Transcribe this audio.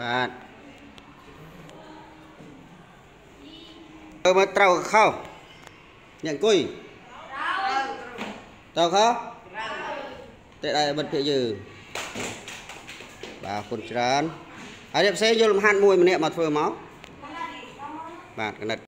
បាទមើលមើលត្រូវខោញ៉ាំអង្គុយត្រូវខោតែដៃបិទភាកយើបាទអរគុណច្រើនហើយអ្នកផ្សេងយកលំហាត់មួយម្នាក់មកធ្វើមកបាទកណិត